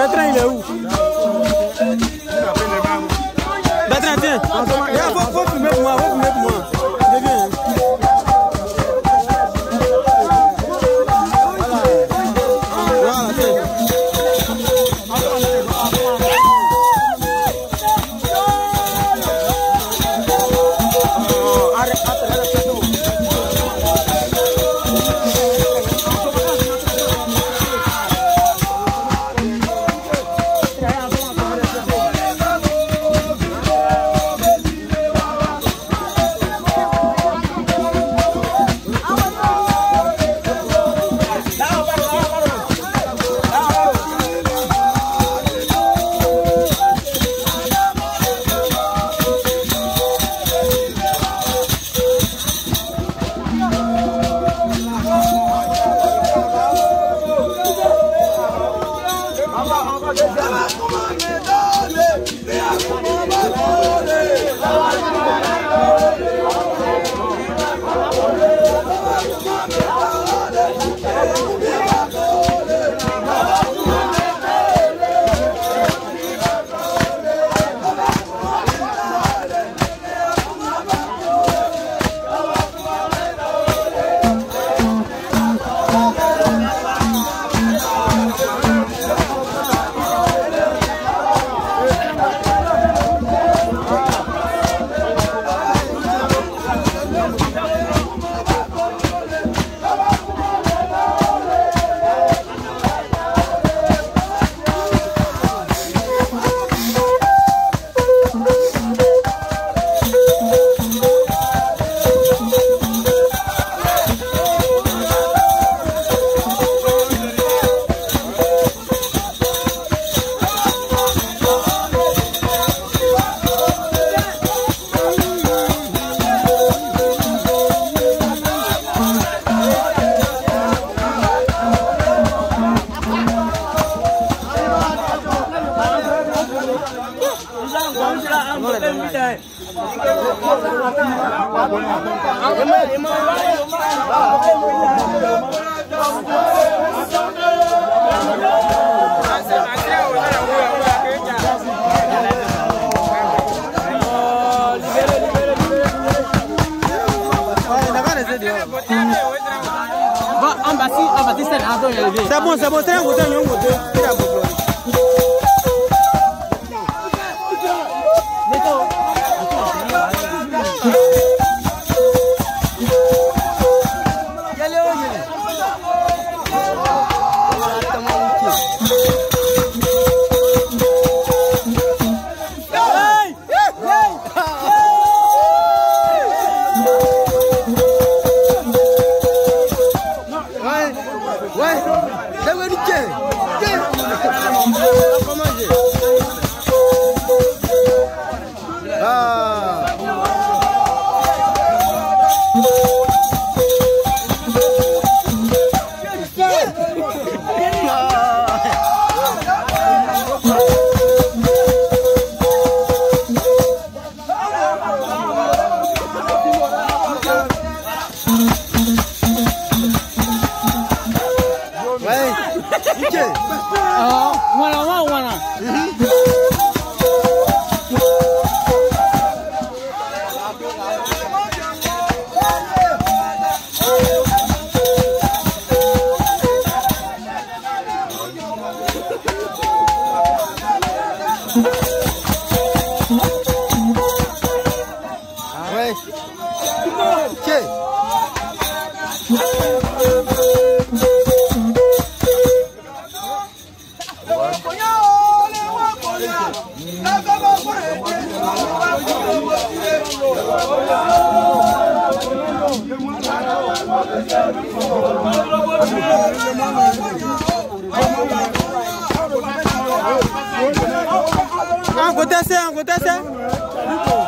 Bertrand, il est C'est bon, c'est bon, c'est un côté, un côté. lẹ́wẹ́ ní jẹ́ jẹ́. Ike. Ah, mwana wa mwana. Côté, c'est, en côté, c'est.